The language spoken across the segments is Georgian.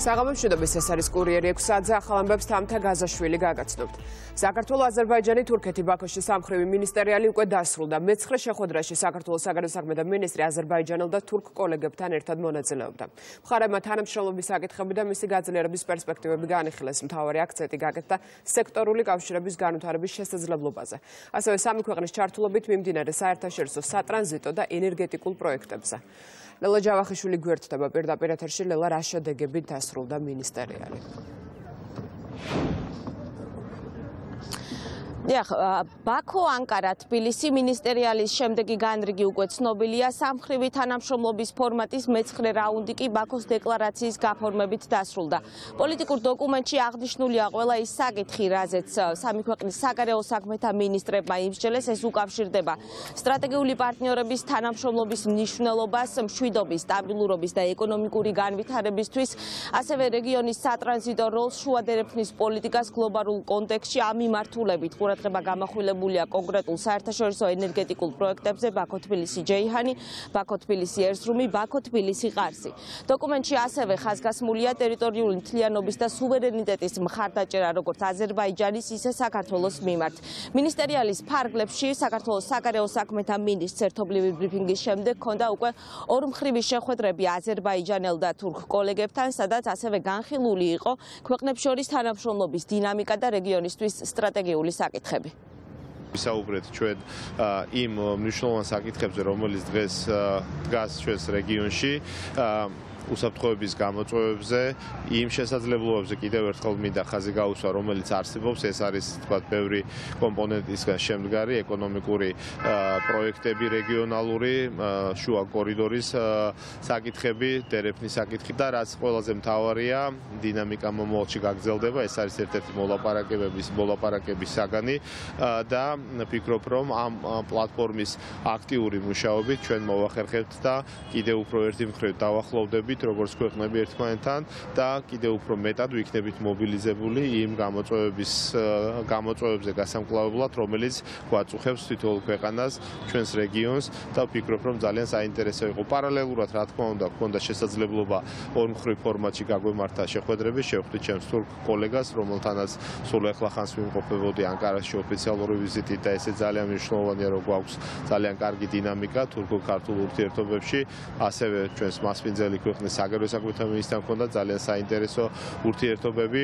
საღამომშვიდობის ეს არის კურიერი 6 საათზე ახალ ამბებს თამთა გაზაშვილი გაგაცნობთ. საქართველოს აზერბაიჯანი თურქეთი ბაქოში სამხრივი მინისტერიალი უკვე დასრულდა. მეცხრე შეხვედრაში საქართველოს საგარეო საქმეთა მინისტრი აზერბაიჯანელ და თურქ კოლეგებთან ერთად მონაწილეობდა. მხარემა თანამშრომლობის საკითხები და მისი გაძლიერების პერსპექტივები განიხილეს. მთავარი აქცენტი გაკეთდა სექტორული კავშირების განვითარების შესაძლებლობაზე. ასევე სამი ქვეყნის ჩართულობით მიმდინარე საერთაშორისო სატრანზიტო და ენერგეტიკულ პროექტებზე. ლელა ჯავახიშვილი გვერდდება. პირდაპირ ეთერში ლელა რა შედეგებით დასრულდა მინისტერიალი დიახ, ბაქო, ანკარა, თბილისი მინისტერიალის შემდეგი განრიგი უკვე ცნობილია სამხრივი თანამშრომლობის ფორმატის მეცხრე რაუნდი კი ბაქოს დეკლარაციის გაფორმებით დასრულდა. პოლიტიკურ დოკუმენტში აღნიშნულია ყველა ის საკითხი, რაზეც სამი ქვეყნის საგარეო საქმეთა მინისტრებმა იმსჯელეს, ეს უკავშირდება სტრატეგიული პარტნიორების თანამშრომლობის მნიშვნელობას, მშვიდობის, სტაბილურობის და ეკონომიკური განვითარებისთვის, ასევე რეგიონის სატრანზიტო როლს შუადერეფნის პოლიტიკას გლობალურ კონტექსტში ამ მიმართულებით. ყურადღება გამახვილებულია კონკრეტულ საერთაშორისო ენერგეტიკულ პროექტებზე ბაქო-თბილისი-ჯეიჰანი, ბაქო-თბილისი ერზრუმი, ბაქო-თბილისი ყარსი. დოკუმენტში ასევე ხაზგასმულია ტერიტორიული მთლიანობის და სუვერენიტეტის მხარდაჭერა როგორც აზერბაიჯანის, ისე საქართველოს მიმართ. მინისტერიალის ფარგლებში საქართველოს საგარეო საქმეთა მინისტრს ერთობლივი ბრიფინგის შემდეგ ჰქონდა უკვე ორმხრივი შეხვედრები აზერბაიჯანელ და თურქ კოლეგებთან, სადაც ასევე განხილული იყო ქვეყნებს შორის თანამშრომლობის დინამიკა და რეგიონისთვის სტრატეგიული საკითხი. საკითხები. ვისაუბრეთ ჩვენ იმ მნიშვნელოვან საკითხებზე, რომელიც დღეს დგას ჩვენს რეგიონში. უსაფრთხოების გამოწვევებზე, იმ შესაძლებლობებზე კიდევ ერთხელ მინდა ხაზი გაუსვა, რომელიც არსებობს, ეს არის თქვათ ბევრი კომპონენტისგან შემდგარი ეკონომიკური პროექტები რეგიონალური, შუა კორიდორის საკითხები, დერეფნის საკითხი და რაც ყველაზე მთავარია, დინამიკა მომავალში გაგრძელდება, ეს არის ერთ-ერთი მოლაპარაკებების მოლაპარაკების საგანი. და ვფიქრობ, რომ ამ პლატფორმის აქტიური მუშაობით ჩვენ მოვახერხებთ და კიდევ უფრო ერთი მხრივ დავახლოვდებით ვიქნებით როგორც ქვეყნები ერთმანეთთან და კიდევ უფრო მეტად ვიქნებით მობილიზებული იმ გამოწვევების გამოწვევებზე გასამკლავებლად, რომელიც გვაწუხებს თითოეულ ქვეყანას, ჩვენს რეგიონს და ვფიქრობ, რომ ძალიან საინტერესო იყო. პარალელურად, რა თქმა უნდა, გქონდა შესაძლებლობა ორმხრივ ფორმატში გაგვემართა შეხვედრები, შევხვდით ჩემს თურქ კოლეგას, რომელთანაც სულ ახლა ხანს ვიმყოფებოდი ანკარაში ოფიციალური ვიზიტით და ესე ძალიან მნიშვნელოვანია, რომ გვაქვს ძალიან კარგი დინამიკა თურქო-ქართულ ურთიერთობებში, ასევე ჩვენს მასპინძელი ქვეყნის საგარეო საქმეთა მინისტრთან ჰქონდა ძალიან საინტერესო ურთიერთობები.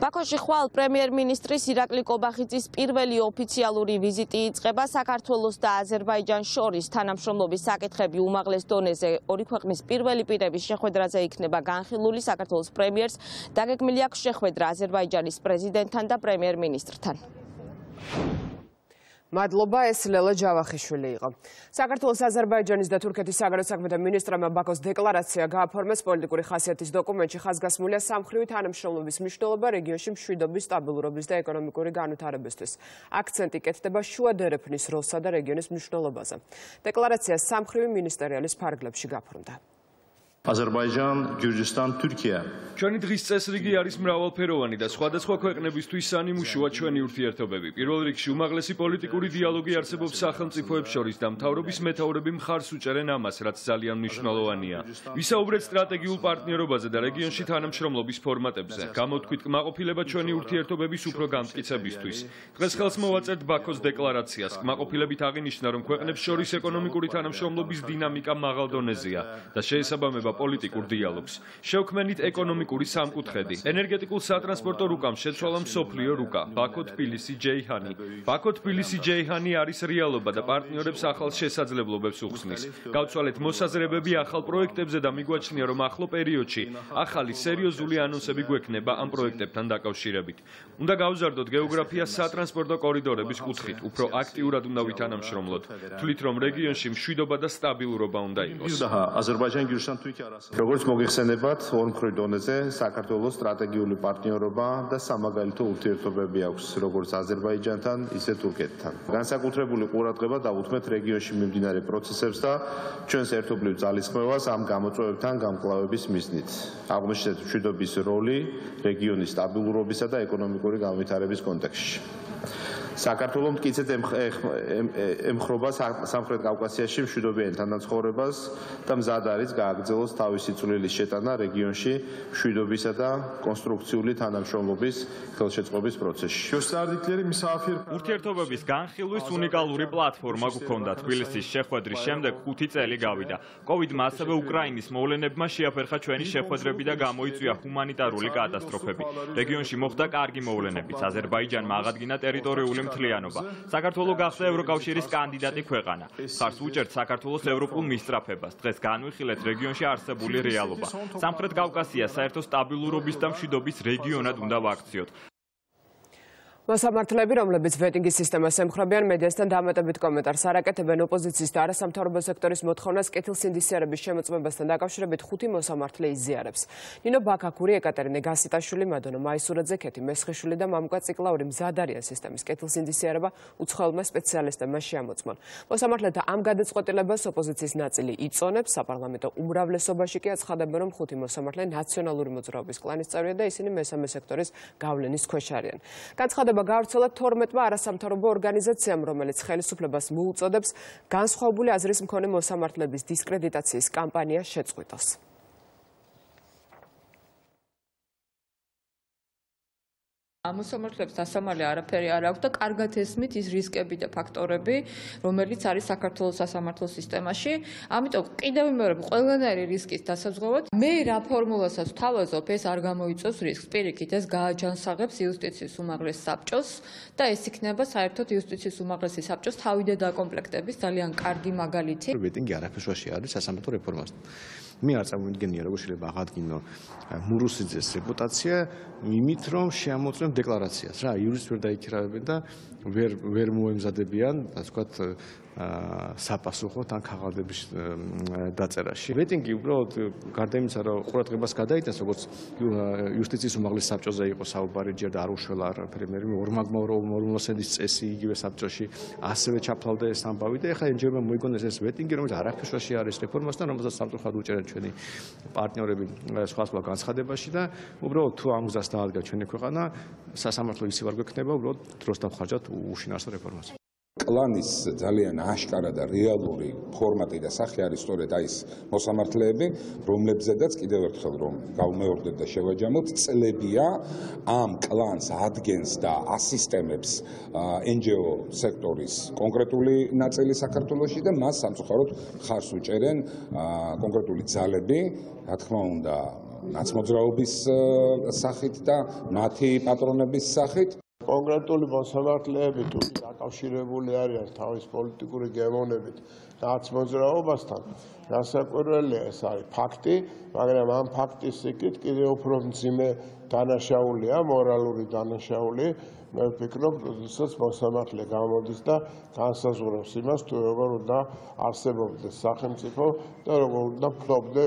ბაქოში ხვალ პრემიერ-მინისტრის ირაკლი კობახიძის პირველი ოფიციალური ვიზიტი იწყება საქართველოს და აზერბაიჯანს შორის თანამშრომლობის საკითხები უმაღლეს დონეზე ორი ქვეყნის პირველი პირების შეხვედრაზე იქნება განხილული საქართველოს პრემიერს დაგეგმილი აქვს შეხვედრა აზერბაიჯანის პრეზიდენტთან და პრემიერ-მინისტრთან. მადლობა ეს ლელა ჯავახიშვილი იყო. საქართველოს აზერბაიჯანის და თურქეთის საგარეო საქმეთა მინისტრმა ბაქოს დეკლარაცია გააფორმეს პოლიტიკური ხასიათის დოკუმენტში ხაზგასმულია სამხრივი თანამშრომლობის მნიშვნელობა რეგიონში მშვიდობის, სტაბილურობის და ეკონომიკური განვითარებისთვის. აქცენტი კეთდება შუა დერეფნის როლსა და რეგიონის მნიშვნელობაზე. დეკლარაცია სამხრივი მინისტერიალის ფარგლებში გაფორმდა. აზერბაიჯან, გიურჯისტან, თურქია. ჩვენი დღის წესრიგი არის მრავალფეროვანი და სხვადასხვა ქვეყნებისთვის სანიმუშოა ჩვენი ურთიერთობები. პირველ რიგში უმაღლესი პოლიტიკური დიალოგი არსებობს სახელმწიფოებს შორის და მთავრობის მეთაურები მხარს უჭერენ ამას, რაც ძალიან მნიშვნელოვანია. ვისაუბრეთ სტრატეგიულ პარტნიორობაზე და რეგიონში თანამშრომლობის ფორმატებზე. გამოთქვით კმაყოფილება ჩვენი ურთიერთობების უფრო გამტკიცებისთვის. დღეს ხელს მოვაწერთ ბაქოს დეკლარაციას. კმაყოფილებით აღინიშნა, რომ ქვეყნებს შორის ეკონომიკური თანამშრომლობის დინამიკა მაღალ დონეზეა და შეესაბამება ეხება პოლიტიკურ დიალოგს. შევქმენით ეკონომიკური სამკუთხედი. ენერგეტიკულ სატრანსპორტო რუკამ შეცვალა მსოფლიო რუკა. ბაქო-თბილისი-ჯეიჰანი. ბაქო-თბილისი-ჯეიჰანი არის რეალობა და პარტნიორებს ახალ შესაძლებლობებს უხსნის. გავცვალეთ მოსაზრებები ახალ პროექტებზე და მიგვაჩნია, რომ ახლო პერიოდში ახალი სერიოზული ანონსები გვექნება ამ პროექტებთან დაკავშირებით. უნდა გავზარდოთ გეოგრაფია სატრანსპორტო კორიდორების კუთხით, უფრო აქტიურად უნდა ვითანამშრომლოთ. თვლით, რომ რეგიონში მშვიდობა და სტაბილურობა უნდა იყოს. აზერბაიჯან-გიურჯისტან თვით როგორც მოგიხსენებათ, ორმხრივ დონეზე საქართველოს სტრატეგიული პარტნიორობა და სამაგალითო ურთიერთობები აქვს როგორც აზერბაიჯანთან, ისე თურქეთთან. განსაკუთრებული ყურადღება დაუთმეთ რეგიონში მიმდინარე პროცესებს და ჩვენს ერთობლივ ძალისხმევას ამ გამოწვევებთან გამკლავების მიზნით. აღმოჩნდეთ მშვიდობის როლი რეგიონის სტაბილურობისა და ეკონომიკური განვითარების კონტექსტში. საქართველოს მტკიცედ ემხრობა სამხრეთ კავკასიაში მშვიდობიან თანაცხოვრებას და მზად არის გააგრძელოს თავისი წვლილი შეტანა რეგიონში მშვიდობისა და კონსტრუქციული თანამშრომლობის ხელშეწყობის პროცესში. ურთიერთობების განხილვის უნიკალური პლატფორმა გქონდა თბილისის შეხვედრის შემდეგ 5 წელი გავიდა. კოვიდმა ასევე უკრაინის მოვლენებმა შეაფერხა ჩვენი შეხვედრები და გამოიწვია ჰუმანიტარული კატასტროფები. რეგიონში მოხდა კარგი მოვლენებიც. აზერბაიჯანმა აღადგინა ტერიტორიული მთლიანობა. საქართველოს გახდა ევროკავშირის კანდიდატი ქვეყანა. ხარს უჭერთ საქართველოს ევროპულ მისწრაფებას. დღეს განვიხილეთ რეგიონში არსებული რეალობა. სამხრეთ კავკასია საერთო სტაბილურობის და მშვიდობის რეგიონად უნდა ვაქციოთ. მოსამართლეები, რომლებიც ვეტინგის სისტემას ემხრობიან მედიასთან დამატებით კომენტარს არაკეთებენ ოპოზიციის და არასამთავრობო სექტორის მოთხოვნას კეთილსინდისიერების შემოწმებასთან დაკავშირებით ხუთი მოსამართლე იზიარებს. ნინო ბაქაკური, ეკატერინე გასიტაშვილი, მადონო მაისურაძე, კეთი მესხიშვილი და მამუკა ციკლაური მზადარიან სისტემის კეთილსინდისიერება უცხოელმა სპეციალისტებმა შეამოწმონ. მოსამართლეთა ამ გადაწყვეტილებას ოპოზიციის ნაწილი იწონებს, საპარლამენტო უმრავლესობაში კი აცხადებენ, რომ ხუთი მოსამართლე ნაციონალური მოძრაობის კლანის წევრია და ისინი მესამე სექტორის გავლენის ქვეშ არიან. განცხადება ხდება გავრცელა 12-მა არასამთავრობო ორგანიზაციამ, რომელიც ხელისუფლებას მოუწოდებს განსხვავებული აზრის მქონე მოსამართლეების დისკრედიტაციის კამპანიას შეწყვეტოს. ამოსამართლებს დასამალი არაფერი არ აქვს და კარგად ესმით ის რისკები და ფაქტორები, რომელიც არის საქართველოს სასამართლო სისტემაში. ამიტომ კიდევ ვიმეორებ, ყველანაირი რისკის დასაძღვრად მე რა ფორმულასაც თავაზობ, ეს არ გამოიწვევს რისკს. პირიქით, ეს გააჯანსაღებს იუსტიციის უმაღლეს საბჭოს და ეს იქნება საერთოდ იუსტიციის უმაღლესი საბჭოს თავიდე დაკომპლექტების ძალიან კარგი მაგალითი. ვეტინგი არაფერშუაში არის სასამართლო რეფორმასთან. მე არ წარმოვიდგენია როგორ შეიძლება აღადგინო მურუსიძეს რეპუტაცია იმით რომ შეამოწმებ დეკლარაციას. რა იურისტი ვერ დაიქირავებენ და ვერ ვერ მოემზადებიან ასე ვთქვათ საპასუხო თან ქაღალდების დაწერაში. ვეტინგი უბრალოდ გარდა იმისა, რომ ყურადღებას გადაიტანს, როგორც იუსტიციის უმაღლეს საბჭოზე იყო საუბარი ჯერ და არ უშველა პრემიერი ორმაგმა ორმოსენდის წესი იგივე საბჭოში ასევე ჩაფლავდა ეს ამბავი და ეხლა ენჯერმა მოიგონეს ეს ვეტინგი, რომელიც არაფერში არის რეფორმასთან, რომელსაც სამწუხაროდ უჭერენ ჩვენი პარტნიორები სხვა სხვა განცხადებაში და უბრალოდ თუ ამ გზას დაადგა ჩვენი ქვეყანა, სასამართლო ისე ვარ გვექნება, უბრალოდ დროს დავხარჯავთ უშინასო რეფორმას. კლანის ძალიან აშკარა და რეალური ფორმატი და სახე არის სწორედ აი ეს მოსამართლეები, რომლებზედაც კიდევ ერთხელ რომ გავმეორდეთ და შევაჯამოთ, წლებია ამ კლანს ადგენს და ასისტემებს NGO სექტორის კონკრეტული ნაწილი საქართველოსში და მას სამწუხაროდ ხარს უჭერენ კონკრეტული ძალები, რა თქმა უნდა, ნაცმოძრაობის სახით და მათი პატრონების სახით კონკრეტული მოსამართლეები თუ დაკავშირებული არიან თავის პოლიტიკური გემოვნებით რაც მოძრაობასთან გასაკვირველია ეს არის ფაქტი მაგრამ ამ ფაქტის იქით კიდევ უფრო მძიმე დანაშაულია მორალური დანაშაული მე ვფიქრობ, ისაც მოსამართლე გამოდის და განსაზღვრავს იმას, თუ როგორ უნდა არსებობდეს სახელმწიფო და როგორ უნდა ფლობდე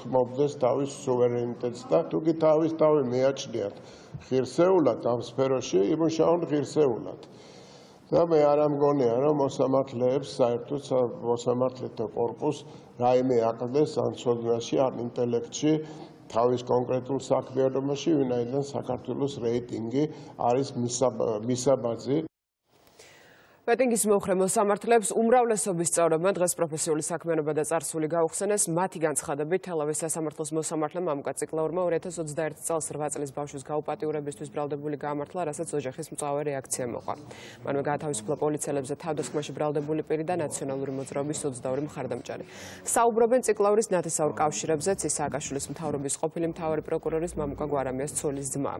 თმობდეს თავის სუვერენიტეტს და თუ კი თავის თავი მეაჩნიათ ღირსეულად ამ სფეროში, იმუშაონ ღირსეულად. და მე არ ამგონია რომ მოსამართლეებს საერთოდ მოსამართლეთა корпус რაიმე აკლდეს ან ცოდნაში, ან ინტელექტში თავის კონკრეტულ საქმიანობაში ვინაიდან საქართველოს რეიტინგი არის მისაბაძი პეტინგის მოხრე მოსამართლებს უმრავლესობის წევრებმა დღეს პროფესიული საქმიანობა და წარსული გაუხსენეს. მათი განცხადებით თელავის სასამართლოს მოსამართლემ ამუკა ციკლაურმა 2021 წელს 8 წლის ბავშვის გაუპატიურებისთვის ბრალდებული გამართლა რასაც ოჯახის მწვავე რეაქცია მოყვა. მანვე გაათავისუფლა პოლიციელებზე თავდასხმაში ბრალდებული პირი და ნაციონალური მოძრაობის 22 მხარდამჭერი. საუბრობენ ციკლაურის ნათესაურ კავშირებზეც ის სააკაშვილის მთავრობის ყოფილი მთავარი პროკურორის მამუკა გვარამიას ცოლის ძმა.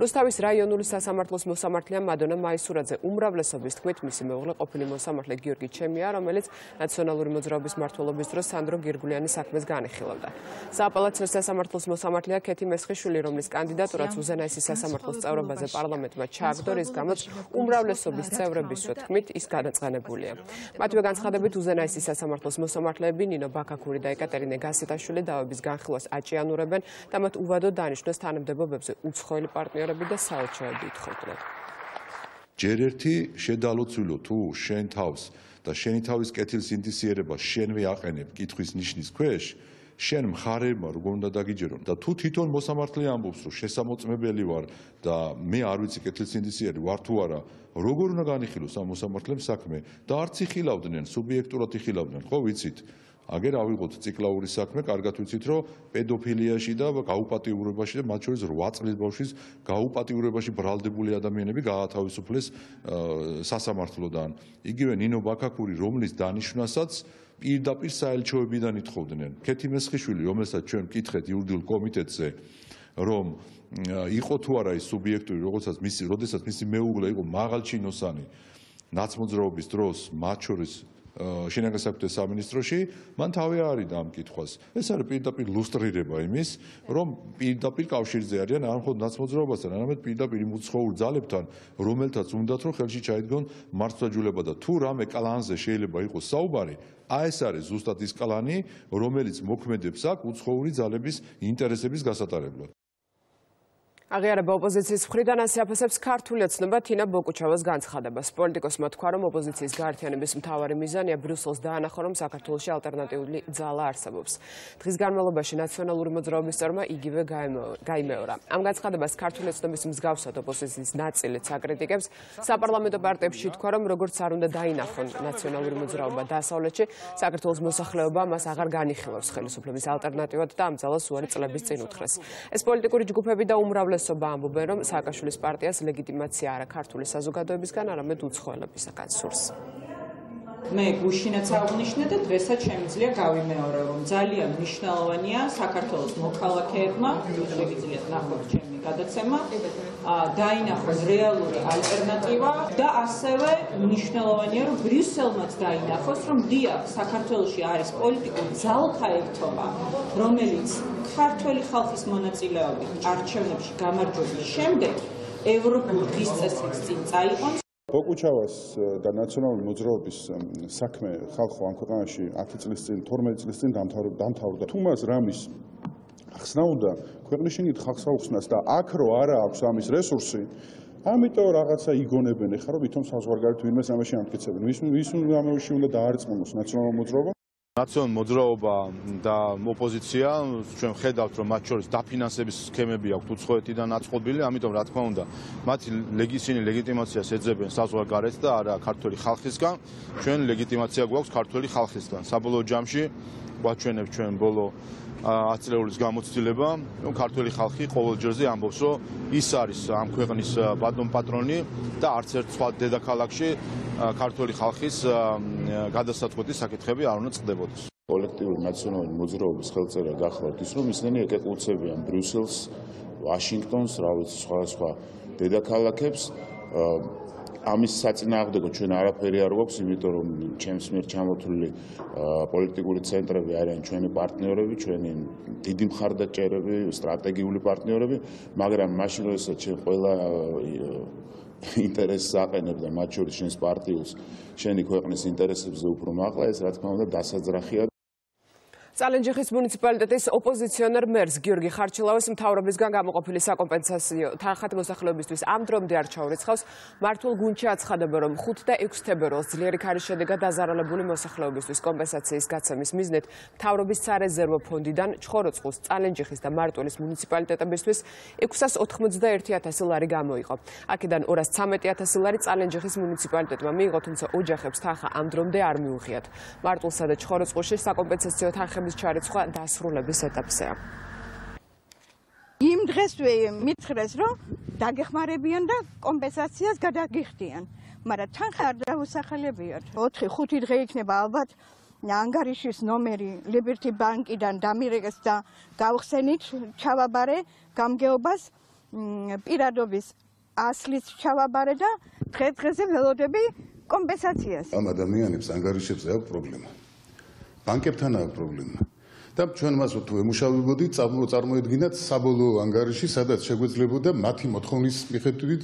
რუსთავის რაიონული სასამართლოს მოსამართლეა მადონა მაისურაძე უმრავლესობის თქმით მისი მეუღლე ყოფილი მოსამართლე გიორგი ჩემია, რომელიც ნაციონალური მოძრაობის მართლობის დროს სანდრო გირგულიანის საქმეს განიხილავდა. სააპელაციო სასამართლოს მოსამართლეა ქეთი მესხიშვილი, რომლის კანდიდატურაც უზენაესის სასამართლოს წევრობაზე პარლამენტმა ჩააგდო, რის გამოც უმრავლესობის წევრების თქმით ის გადაწყენებულია. მათივე განცხადებით უზენაესის სასამართლოს მოსამართლეები ნინო ბაქაკური და ეკატერინე გასიტაშვილი დავების განხილვას აჭიანურებენ და მათ უვადო დანიშნოს თანამდებობებზე უცხოელი პარტნიორები და საელჩოები ითხოვდნენ. ჯერ ერთი შედალოცულო თუ შენ თავს და შენი თავის კეთილს ინდისიერება შენვე აყენებ კითხვის ნიშნის ქვეშ შენ მხარეებმა როგორ უნდა დაგიჯერონ? და თუ თვითონ მოსამართლე ამბობს რომ შესამოწმებელი ვარ და მე არ ვიცი კეთილსინდისიერი ვარ თუ არა როგორ უნდა განიხილოს ამ მოსამართლემ საქმე? და არც იხილავდნენ სუბიექტურად იხილავდნენ ხო ვიცით აგერ ავიღოთ ციკლაური საქმე, კარგად ვიცით, რომ პედოფილიაში და გაუპატიურებაში და მათ შორის 8 წლის ბავშვის გაუპატიურებაში ბრალდებული ადამიანები გაათავისუფლეს სასამართლოდან. იგივე ნინო ბაქაკური, რომლის დანიშნასაც პირდაპირ საელჩოებიდან ითხოვდნენ. ქეთი მესხიშვილი, რომელსაც ჩვენ მკითხეთ იურიდიულ კომიტეტზე, რომ იყო თუ არა ის სუბიექტური, როგორცაც მისი, როდესაც მისი მეუღლე იყო მაღალჩინოსანი ნაცმოძრაობის დროს, მათ შორის შინაგან საქმეთა სამინისტროში, მან თავი არიდა ამ კითხვას. ეს არის პირდაპირ ლუსტრირება იმის, რომ პირდაპირ კავშირზე არიან არ მხოლოდ ნაცმოძრაობასთან, არამედ პირდაპირ იმ უცხოურ ძალებთან, რომელთაც უნდათ რომ ხელში ჩაიდგონ მართლმსაჯულება და თუ რამე კალანზე შეიძლება იყოს საუბარი, აი ეს არის ზუსტად ის კალანი, რომელიც მოქმედებს აქ უცხოური ძალების ინტერესების გასატარებლად. აღიარება ოპოზიციის მხრიდან ასე აფასებს ქართული ოცნება თინა ბოკუჩავას განცხადებას. პოლიტიკოსმა თქვა, რომ ოპოზიციის გაერთიანების მთავარი მიზანია ბრიუსელს დაანახო, რომ საქართველოში ალტერნატიული ძალა არსებობს. დღის განმავლობაში ნაციონალური მოძრაობის წევრმა იგივე გაიმეორა. ამ განცხადებას ქართული ოცნების მსგავსად ოპოზიციის ნაწილიც აკრიტიკებს. საპარლამენტო პარტიებში თქვა, რომ როგორც არ უნდა დაინახონ ნაციონალური მოძრაობა დასავლეთში, საქართველოს მოსახლეობა მას აღარ განიხილავს ხელისუფლების ალტერნატივად და ამ ძალას უარი წლების წინ უთხრეს. ეს პოლიტიკური ჯგუფები და უმრავლეს უმრავლესობა ამბობენ, რომ სააკაშვილის პარტიას ლეგიტიმაცია არა ქართული საზოგადოებისგან, არამედ უცხოელებისგან სურს. მე გუშინაც აღნიშნე და დღესაც შემიძლია გავიმეორო, რომ ძალიან მნიშვნელოვანია საქართველოს მოქალაქეებმა, შეგიძლიათ ნახოთ ჩემი გადაცემა, დაინახოს რეალური ალტერნატივა და ასევე მნიშვნელოვანია, რომ ბრიუსელმაც დაინახოს, რომ დია საქართველოში არის პოლიტიკური ძალთა ერთობა, რომელიც ქართული ხალხის მონაწილეობით არჩევნებში გამარჯვების შემდეგ ევროპულ დისცესის წინ წაიყვანს ბოკუჩავას და ნაციონალური მოძრაობის საქმე ხალხო ამ ქვეყანაში 10 წლის წინ 12 წლის წინ დამთავრდა თუ მას რამის ახსნა უნდა ქვეყნის შინით ხალხს აუხსნას და აქ რო არა აქვს ამის რესურსი ამიტომ რაღაცა იგონებენ ეხლა რომ ვითომ საზღვარგარეთ ვინმეს ამაში ამტკიცებენ ვის ვის ამაში უნდა დაარწმუნოს ნაციონალური მოძრაობა ნაციონალური მოძრაობა და ოპოზიცია ჩვენ ხედავთ რომ მათ შორის დაფინანსების სქემები აქვს უცხოეთიდან აწყობილი, ამიტომ რა თქმა უნდა, მათი ლეგიტიმაცია ლეგიტიმაციას ეძებენ საზღვარგარეთ და არა ქართული ხალხისგან. ჩვენ ლეგიტიმაცია გვაქვს ქართული ხალხისგან. საბოლოო ჯამში გვაჩვენებს ჩვენ ბოლო აწლეულის გამოცდილება, რომ ქართული ხალხი ყოველ ჯერზე ამბობს, რომ ის არის ამ ქვეყნის ბატონ პატრონი და არც ერთ სხვა დედაქალაქში ქართული ხალხის გადასაწყვეტი საკითხები არ უნდა წყდებოდეს. კოლექტიური ნაციონალური მოძრაობის ხელწერა გახლავთ ის, რომ ისინი ეკეკულცებიან ბრიუსელს, ვაშინგტონს, რა ვიცი, სხვა სხვა დედაქალაქებს ამის საწინააღმდეგო ჩვენ არაფერი არ გვაქვს, იმიტომ რომ ჩემს მიერ ჩამოთვლილი პოლიტიკური ცენტრები არიან ჩვენი პარტნიორები, ჩვენი დიდი მხარდაჭერები, სტრატეგიული პარტნიორები, მაგრამ მაშინ როდესაც ჩვენ ყველა ინტერესს აყენებ და მათ შორის შენს პარტიულს, შენი ქვეყნის ინტერესებზე უფრო მაღლა, ეს რა თქმა უნდა დასაძრახია წალენჯიხის მუნიციპალიტეტის ოპოზიციონერ მერს გიორგი ხარჩილავის მთავრობისგან გამოყოფილი საკომპენსაციო თანხმად მოსახლეობისთვის ამ დრომდე არ ჩაურიცხავს. მართულ გუნდში აცხადება რომ 5 და 6 თებერვალს ძლიერი ქარის შედეგად დაზარალებული მოსახლეობისთვის კომპენსაციის გაცემის მიზნით მთავრობის სარეზერვო ფონდიდან ჩხოროწყუს წალენჯიხის და მარტვილის მუნიციპალიტეტებისთვის 691000 ლარი გამოიყო. აქედან 213000 ლარი წალენჯიხის მუნიციპალიტეტმა მიიღო თუმცა ოჯახებს თანხა ამ დრომდე არ მიუღიათ. მარტვილსა და ჩხოროწყუსში საკომპენსაციო თანხები ფორმის ჩარიცხვა დასრულების ეტაპზეა. იმ დღეს მითხრეს, რომ დაგეხმარებიან და კომპენსაციას გადაგიხდიან, მაგრამ თან ხარ დაუსახელებიათ. 4-5 დღე იქნება ალბათ ანგარიშის ნომერი ლიბერტი ბანკიდან დამირეკეს და გავხსენით ჩავაბარე გამგეობას პირადობის ასლის ჩავაბარე და დღე-დღეზე ველოდები კომპენსაციას. ამ ადამიანებს ანგარიშებზე აქვს პრობლემა. ბანკებთან აქვს პრობლემა. და ჩვენ მას თუ ემუშავებოდი, წარმოედგინათ საბოლოო ანგარიში, სადაც შეგვეძლებოდა მათი მოთხოვნის მიხედვით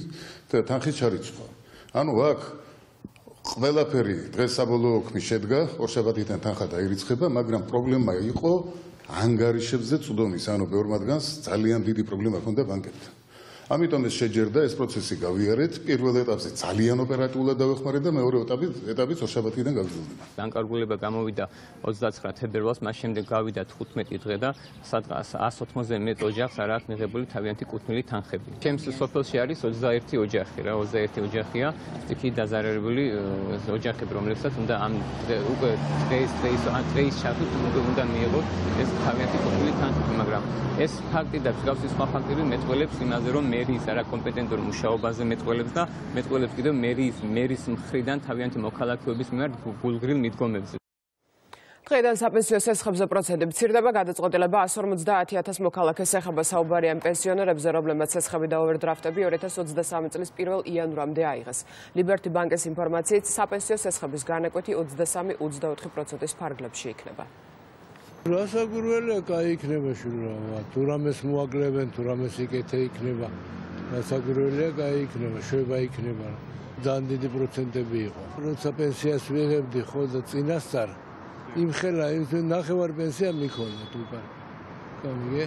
თანხის ჩარიცხვა. ანუ აქ ყველაფერი დღეს საბოლოო ხმის შედგა, ორშაბათიდან თანხა დაირიცხება, მაგრამ პრობლემა იყო ანგარიშებზე წვდომის, ანუ ბევრ მათგანს ძალიან დიდი პრობლემა ჰქონდა ბანკებთან. ამიტომ ეს შეჯერდა ეს პროცესი გავიარეთ. პირველ ეტაპზე ძალიან ოპერატიულად დავეხმარეთ და მეორე ეტაპი ეტაპიც ორშაბათიდან გაგრძელდება. განკარგულება გამოვიდა 29 თებერვალს, მას შემდეგ გავიდა 15 დღე და სადღაც 180-ზე მეტ ოჯახს არ აქვს მიღებული თავიანთი კუთვნილი თანხები. ჩემს სოფელში არის 21 ოჯახი რა, 21 ოჯახია, იქი დაზარალებული ოჯახები, რომლებსაც უნდა ამ უკვე დღეს დღეს ან დღეს ჩათვით უნდა მიიღოს ეს თავიანთი კუთვნილი თანხები, მაგრამ ეს ფაქტი და მსგავსი სხვა ფაქტები მეტყველებს იმაზე, რომ მერის არა კომპეტენტურ მუშაობაზე მეტყველებს და მეტყველებს კიდევ მერის მერის მხრიდან თავიანთი მოქალაქეობის მიმართ გულგრილ მიდგომებზე. დღეიდან საპენსიო სესხებზე პროცენტი მცირდება, გადაწყვეტილება 150000 მოქალაქეს ეხება საუბარია იმ პენსიონერებზე, რომლებმაც სესხები და ოვერდრაფტები 2023 წლის 1 იანვრამდე აიღეს. ლიბერტი ბანკის ინფორმაციით, საპენსიო სესხების განაკვეთი 23-24%-ის ფარგლებში იქნება. რასაკურველია კაი იქნება შულავა თუ რამეს მოაგლებენ თუ რამეს იკეთე იქნება. რასაკურველია კაი იქნება შვება იქნება. ძალიან დიდი პროცენტები იყო. როცა პენსიას ვიღებდი ხო და წინასწარ იმხელა იმ ნახევარ პენსია მიქონდათ უკვე გამიგე?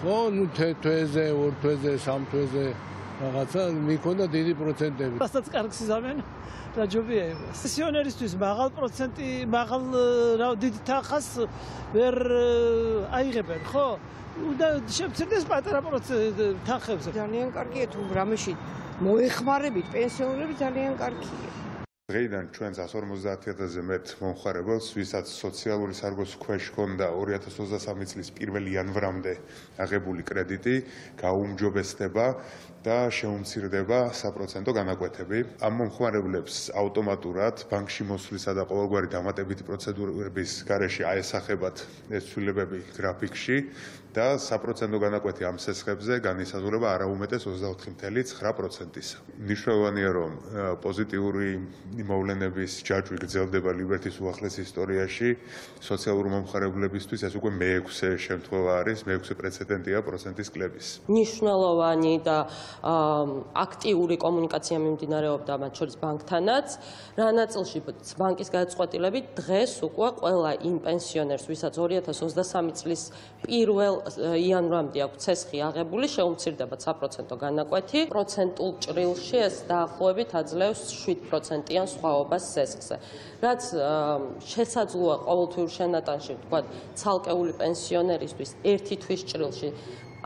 ხო. ნუ თეთვეზე ორ თვეზე სამ თვეზე. რაღაცა მიქონდა დიდი პროცენტები. რასაც კარგს იზამენ? რაჯობია იმას. პენსიონერისთვის მაღალ პროცენტი, მაღალ რა დიდი თანხას ვერ აიღებენ, ხო? უნდა შევცირდეს პატარა პროცენტი თანხებზე. ძალიან კარგია თუ რამეში მოეხმარებით პენსიონერები ძალიან კარგია. დღეიდან ჩვენ 150000-ზე მეტ მომხარებელს, ვისაც სოციალური სარგოს ქვეშ ჰქონდა 2023 წლის 1 იანვრამდე აღებული კრედიტი, გაუმჯობესდება და შეუმცირდება საპროცენტო განაკვეთები. ამ მომხმარებლებს ავტომატურად ბანკში მოსვლისა და ყოველგვარი დამატებითი პროცედურების გარეშე აესახებათ ეს ცვლილებები გრაფიკში და საპროცენტო განაკვეთი ამ სესხებზე განისაზღვრება არაუმეტეს 24.9%-ისა. მნიშვნელოვანია, რომ პოზიტიური მოვლენების ჯაჭვი გრძელდება ლიბერტის უახლეს ისტორიაში. სოციალური მომხარებლებისთვის ეს უკვე მეექვსე შემთხვევა არის, მეექვსე პრეცედენტია პროცენტის კლების. მნიშვნელოვანი და აქტიური კომუნიკაცია მიმდინარეობდა მათ შორის ბანკთანაც. რა ნაწილში ბანკის გადაწყვეტილებით დღეს უკვე ყველა იმ პენსიონერს, ვისაც 2023 წლის 1 იანვრამდე აქვს ცესხი აღებული, შეუმცირდება საპროცენტო განაკვეთი. პროცენტულ ჭრილში ეს დაახლოებით აძლევს 7%-იან სხვაობას ცესხზე. რაც შესაძლოა ყოველთვიურ შენატანში, თქვა, ცალკეული პენსიონერისთვის ერთი თვის ჭრილში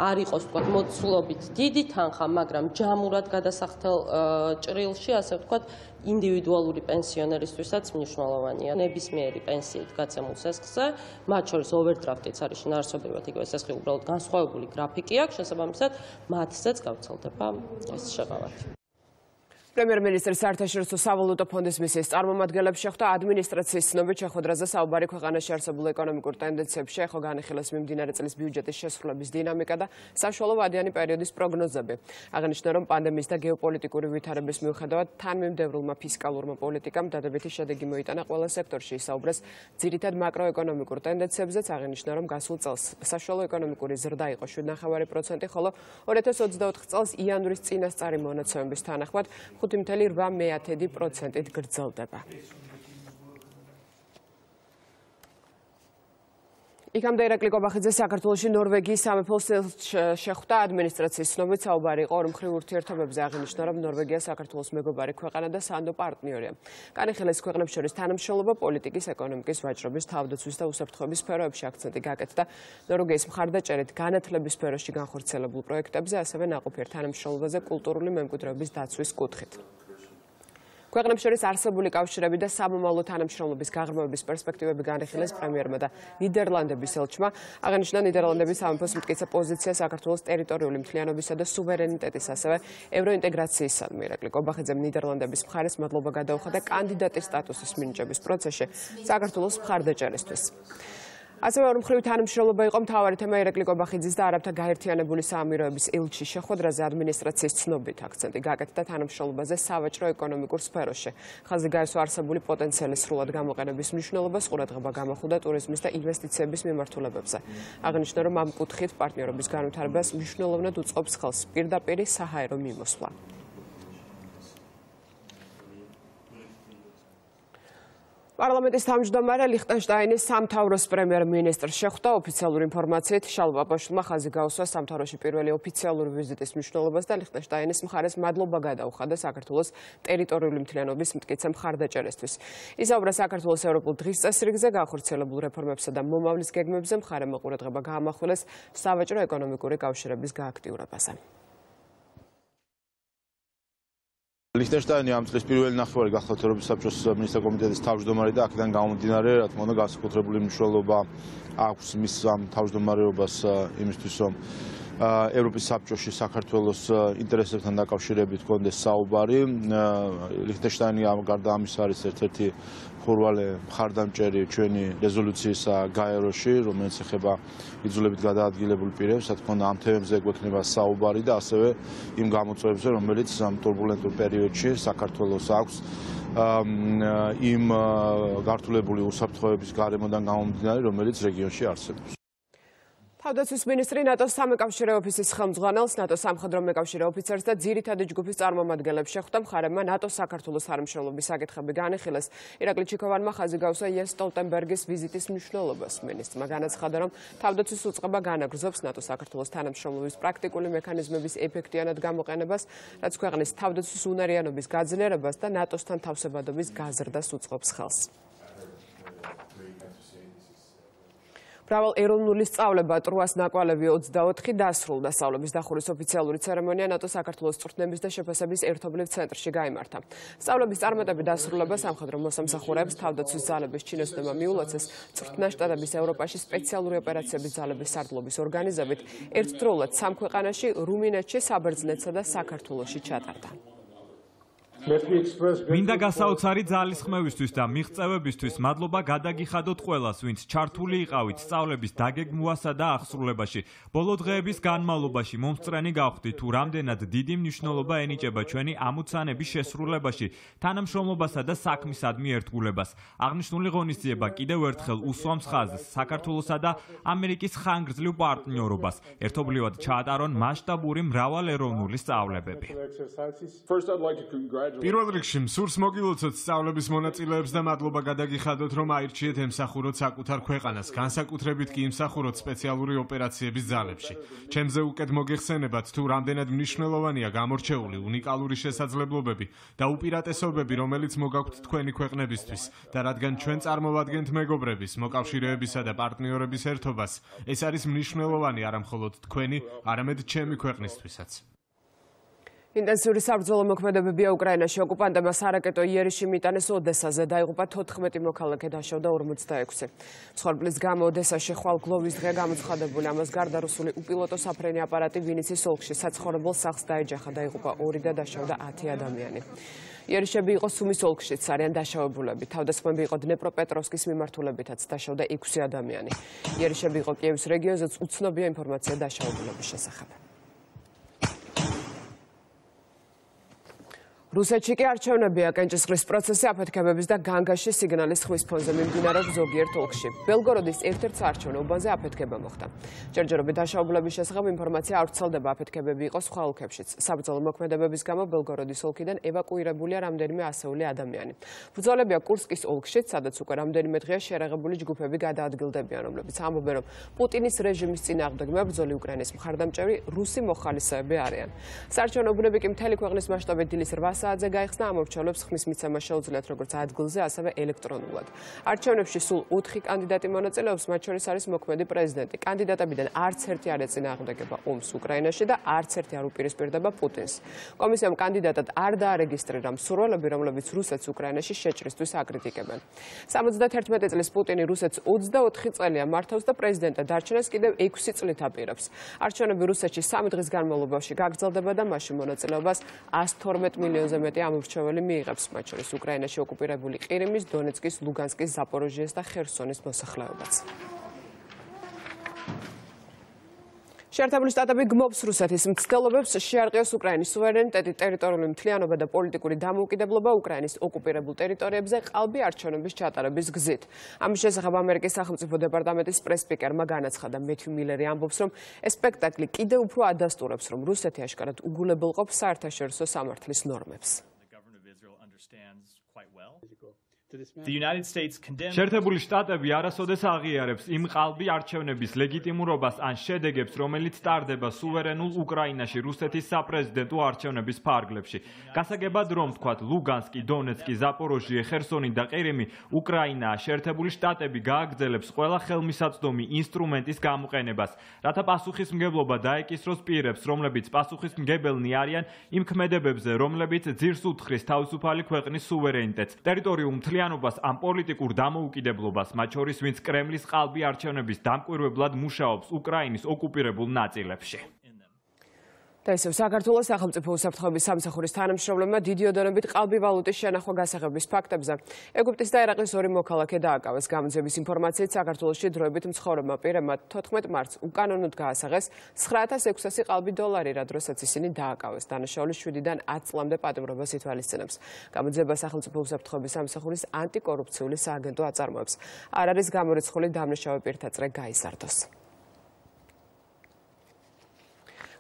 არ იყოს თქვა მოცულობით დიდი თანხა, მაგრამ ჯამურად გადასახდელ ჭრილში, ასე ვთქვა, ინდივიდუალური პენსიონერისთვისაც მნიშვნელოვანია. ნებისმიერი პენსიით გაცემულ სესხზე, მათ შორის ოვერდრაფტიც არის შინაარსობრივად იგივე სესხი უბრალოდ განსხვავებული გრაფიკი აქვს, შესაბამისად, მათზეც გავრცელდება ეს შეღავათი. პრემიერ-მინისტრის საერთაშორისო სავალუტო ფონდის მისიის წარმომადგენლებს შეხვდა ადმინისტრაციის ცნობით შეხვედრაზე საუბარი ქვეყანაში არსებულ ეკონომიკურ ტენდენციებში, ეხო განიხილეს მიმდინარე წლის ბიუჯეტის შესრულების დინამიკა და საშუალო ვადიანი პერიოდის პროგნოზები. აღნიშნა, რომ პანდემიის და გეოპოლიტიკური ვითარების მიუხედავად თანმიმდევრულმა ფისკალურმა პოლიტიკამ დადებითი შედეგი მოიტანა ყველა სექტორში. ისაუბრეს ძირითად მაკროეკონომიკურ ტენდენციებზეც, აღნიშნა, რომ გასულ წელს საშუალო ეკონომიკური ზრდა იყო 7.5%, ხოლო 2024 წელს იანვრის წინასწარი მონაცემების თანახმად 5.8%-ით გრძელდება. იქამდე ირაკლი კობახიძე საქართველოსი ნორვეგიის სამეფოს შეხვდა ადმინისტრაციის ცნობით საუბარი იყო ორმხრივ ურთიერთობებზე აღინიშნა რომ ნორვეგია საქართველოს მეგობარი ქვეყანა და სანდო პარტნიორია. კანიხილეს ქვეყნებს შორის თანამშრომლობა პოლიტიკის, ეკონომიკის, ვაჭრობის, თავდაცვის და უსაფრთხოების სფეროებში აქცენტი გაკეთდა. ნორვეგიის მხარდაჭერით განათლების სფეროში განხორციელებულ პროექტებზე, ასევე ნაყოფიერ თანამშრომლობაზე კულტურული მემკვიდრეობის დაცვის კუთხით. ქვეყნებს შორის არსებული კავშირები და სამომავლო თანამშრომლობის გაღრმავების პერსპექტივები განიხილეს პრემიერმა და ნიდერლანდების ელჩმა. აღნიშნა ნიდერლანდების სამეფოს მტკიცე პოზიცია საქართველოს ტერიტორიული მთლიანობისა და სუვერენიტეტის, ასევე ევროინტეგრაციისადმი. ირაკლი კობახიძემ ნიდერლანდების მხარეს მადლობა გადაუხადა კანდიდატის სტატუსის მინიჭების პროცესში საქართველოს მხარდაჭერისთვის. ასევე ორმხრივი თანამშრომლობა იყო მთავარი თემა ირაკლი კობახიძის და არაბთა გაერთიანებული საამიროების ელჩის შეხვედრაზე ადმინისტრაციის ცნობით აქცენტი გაკეთდა თანამშრომლობაზე სავაჭრო ეკონომიკურ სფეროში. ხაზი გაესვა არსებული პოტენციალის სრულად გამოყენების მნიშვნელობას, ყურადღება გამახვილდა ტურიზმის და ინვესტიციების მიმართულებებზე. აღნიშნა, რომ ამ კუთხით პარტნიორობის განვითარებას მნიშვნელოვნად უწყობს ხელს პირდაპირი საჰაერო მიმოსვლა. პარლამენტის თავმჯდომარე ლიხტენშტაინის სამთავროს პრემიერ-მინისტრს შეხვდა ოფიციალური ინფორმაციით შალვა პაპაშვილმა ხაზი გაუსვა სამთავროში პირველი ოფიციალური ვიზიტის მნიშვნელობას და ლიხტენშტაინის მხარეს მადლობა გადაუხადა საქართველოს ტერიტორიული მთლიანობის მტკიცე მხარდაჭერისთვის. ისაუბრა საქართველოს ევროპულ დღის წესრიგზე განხორციელებულ რეფორმებსა და მომავლის გეგმებზე მხარემ ყურადღება გაამახვილეს სავაჭრო ეკონომიკური კავშირების გააქტიურებაზე. ლიხტენშტაინი ამ წლის პირველი ნახევარი გახლავთ ევროპის საბჭოს მინისტრთა კომიტეტის თავმჯდომარე და აქედან გამომდინარე, რა თქმა უნდა, განსაკუთრებული მნიშვნელობა აქვს მის ამ თავმჯდომარეობას იმისთვის, რომ ევროპის საბჭოში საქართველოს ინტერესებთან დაკავშირებით კონდეს საუბარი. ლიხტენშტაინი ამ გარდა ამის არის ერთ-ერთი ხორვალე მხარდამჭერი ჩვენი რეზოლუციისა გაეროში, რომელიც ეხება იძულებით გადაადგილებულ პირებს, რა თქმა უნდა, ამ თემებზე გვექნება საუბარი და ასევე იმ გამოწვევებზე, რომელიც ამ турბულენტურ პერიოდში საქართველოს აქვს იმ გართულებული უსაფრთხოების გარემოდან გამომდინარე, რომელიც რეგიონში არსებობს. თავდაცვის მინისტრი ნატოს სამეკავშირე ოფისის ხელმძღვანელს, ნატოს სამხედრო მეკავშირე ოფიცერს და ძირითადი ჯგუფის წარმომადგენლებს შეხვდა მხარემმა ნატოს საქართველოს სამშობლობის საკითხები განეხილეს. ირაკლი ჩიქოვანმა ხაზი გავსვა იენს სტოლტენბერგის ვიზიტის მნიშვნელობას. მინისტრმა განაცხადა, რომ თავდაცვის უწყება განაგრძობს ნატოს საქართველოს თანამშრომლობის პრაქტიკული მექანიზმების ეფექტიანად გამოყენებას, რაც ქვეყნის თავდაცვის უნარიანობის გაძლიერებას და ნატოსთან თავსებადობის გაზრდას უწყობს ხელს. მრავალ ეროვნული სწავლება ტრუას ნაკვალევი 24 დასრულდა სწავლების დახურვის ოფიციალური ცერემონია ნატო საქართველოს წვრთნების და შეფასების ერთობლივ ცენტრში გამართა. სწავლების წარმატებით დასრულება სამხედრო მოსამსახურეებს თავდაცვის ძალების ჩინოსნებმა მიულოცეს წვრთნა შტატების ევროპაში სპეციალური ოპერაციების ძალების სარდლობის ორგანიზებით ერთდროულად სამ ქვეყანაში რუმინეთში, საბერძნეთსა და საქართველოში ჩატარდა. მინდა გასაოცარი ძალის ხმევისთვის და მიღწევებისთვის მადლობა გადაგიხადოთ ყველას, ვინც ჩართული იყავით სწავლების დაგეგმვასა და აღსრულებაში. ბოლო დღეების განმავლობაში მომსწრენი გავხდით თუ რამდენად დიდი მნიშვნელობა ენიჭება ჩვენი ამოცანების შესრულებაში, თანამშრომლობასა და საქმისადმი ერთგულებას. აღნიშნული ღონისძიება კიდევ ერთხელ უსვამს ხაზს საქართველოსა და ამერიკის ხანგრძლივ პარტნიორობას. ერთობლივად ჩაატარონ მასშტაბური მრავალეროვნული სწავლებები. First I'd like to congratulate პირველ რიგში მსურს მოგილოცოთ სწავლების მონაწილეებს და მადლობა გადაგიხადოთ რომ აირჩიეთ ემსახუროთ საკუთარ ქვეყანას. განსაკუთრებით კი იმსახუროთ სპეციალური ოპერაციების ძალებში. ჩემზე უკეთ მოგეხსენებათ თუ რამდენად მნიშვნელოვანია გამორჩეული უნიკალური შესაძლებლობები და უპირატესობები რომელიც მოგაქვთ თქვენი ქვეყნებისთვის და რადგან ჩვენ წარმოვადგენთ მეგობრების მოკავშირეებისა და პარტნიორების ერთობას ეს არის მნიშვნელოვანი არა მხოლოდ თქვენი არამედ ჩემი ქვეყნისთვისაც ინტენსიური საბრძოლო მოქმედებებია უკრაინაში ოკუპანტებმა სარაკეტო იერიში მიტანეს ოდესაზე დაიღუპა 14 მოქალაქე დაშავდა 46. მსხვერპლის გამო ოდესაში ხვალ გლოვის დღე გამოცხადებული ამას გარდა რუსული უპილოტო საფრენი აპარატი ვინიცის ოლქში საცხოვრებელ სახლს დაეჯახა დაიღუპა 2 და დაშავდა 10 ადამიანი. იერიშები იყო სუმის ოლქშიც არიან დაშავებულები. თავდასხმები იყო დნეპროპეტროვსკის მიმართულებითაც დაშავდა 6 ადამიანი. იერიშები იყო კიევის რეგიონზეც უცნობია ინფორმაცია დაშავებულების შესახებ. რუსეთში კი არჩევნებია კენჭისყრის პროცესი აფეთქებების და განგაშის სიგნალის ხმის ფონზე მიმდინარეობს ზოგიერთ ოლქში. ბელგოროდის ერთ-ერთ საარჩევნო უბანზე აფეთქება მოხდა. ჯერჯერობით დაშავებულების შესახებ ინფორმაცია არ ვრცელდება, აფეთქებები იყო სხვა ოლქებშიც. საბრძოლო მოქმედებების გამო ბელგოროდის ოლქიდან ევაკუირებულია რამდენიმე ასეული ადამიანი. ბრძოლებია კურსკის ოლქშიც, სადაც უკვე რამდენიმე დღეა შერაღებული ჯგუფები გადაადგილდებიან, რომლებიც ამბობენ, რომ პუტინის რეჟიმის წინააღმდეგ მებრძოლი უკრაინის მხარდამჭერი რუსი მოხალისეები არიან. საარჩევნო უბნები კი მთელი ქვეყნის მასშტაბით დილის 8 საათზე გაიხსნა ამორჩევლებს ხმის მიცემა შეუძლიათ როგორც ადგილზე, ასევე ელექტრონულად. არჩევნებში სულ 4 კანდიდატი მონაწილეობს, მათ შორის არის მოქმედი პრეზიდენტი. კანდიდატებიდან არც ერთი არ ეწინააღმდეგება ომს უკრაინაში და არც ერთი არ უპირისპირდება პუტინს. კომისიამ კანდიდატად არ დაარეგისტრირა მსურველები, რომლებიც რუსეთს უკრაინაში შეჭრისთვის აკრიტიკებენ. 71 წლის პუტინი რუსეთს 24 წელია მართავს და პრეზიდენტად დარჩენას კიდევ 6 წლით აპირებს. არჩევნები რუსეთში 3 დღის განმავლობაში გაგრძელდება და მასში მონაწილეობას 112 მილიონზე მილიონზე მეტი ამორჩეველი მიიღებს, მათ შორის უკრაინაში ოკუპირებული ყირიმის, დონეცკის, ლუგანსკის, ზაპოროჟიეს და ხერსონის მოსახლეობაც. შეერთებული შტატები გმობს რუსეთის მცდელობებს შეარყიოს უკრაინის სუვერენიტეტი, ტერიტორიული მთლიანობა და პოლიტიკური დამოუკიდებლობა უკრაინის ოკუპირებულ ტერიტორიებზე ყალბი არჩევნების ჩატარების გზით. ამის შესახებ ამერიკის სახელმწიფო დეპარტამენტის პრესპიკერმა განაცხადა მეთიუ მილერი ამბობს, რომ ეს სპექტაკლი კიდევ უფრო ადასტურებს, რომ რუსეთი აშკარად უგულებელყოფს საერთაშორისო სამართლის ნორმებს. შეერთებული შტატები არასოდეს აღიარებს იმ ყალბი არჩევნების ლეგიტიმურობას ან შედეგებს, რომელიც ტარდება სუვერენულ უკრაინაში რუსეთის საპრეზიდენტო არჩევნების ფარგლებში. გასაგებად რომ თქვათ, ლუგანსკი, დონეცკი, ზაპოროჟიე, ხერსონი და ყირიმი უკრაინაა, შეერთებული შტატები გააგრძელებს ყველა ხელმისაწვდომი ინსტრუმენტის გამოყენებას, რათა პასუხისმგებლობა დაეკისროს პირებს, რომლებიც პასუხისმგებელნი არიან იმ ქმედებებზე, რომლებიც ძირს უთხრის თავისუფალი ქვეყნის სუვერენიტეტს. ტერიტორიულ მთლიან მთლიანობას ამ პოლიტიკურ დამოუკიდებლობას, მათ შორის ვინც კრემლის ყალბი არჩევნების დამკვირვებლად მუშაობს უკრაინის ოკუპირებულ ნაწილებში. და ისევ საქართველოს სახელმწიფო უსაფრთხოების სამსახურის თანამშრომლებმა დიდი ოდენობით ყალბი ვალუტის შენახვა გასაღების ფაქტებზე ეგვიპტის და ერაყის ორი მოქალაქე დააკავეს. გამოძიების ინფორმაციით საქართველოსში დროებით მცხოვრებმა პირებმა 14 მარტს უკანონოდ გაასაღეს 9600 ყალბი დოლარი, რა დროსაც ისინი დააკავეს. დანაშაული 7-დან 10 წლამდე პატიმრობას ითვალისწინებს. გამოძიება სახელმწიფო უსაფრთხოების სამსახურის ანტიკორუფციული სააგენტო აწარმოებს. არ არის გამორიცხული დამნაშავე პირთა წრე გაიზარდოს.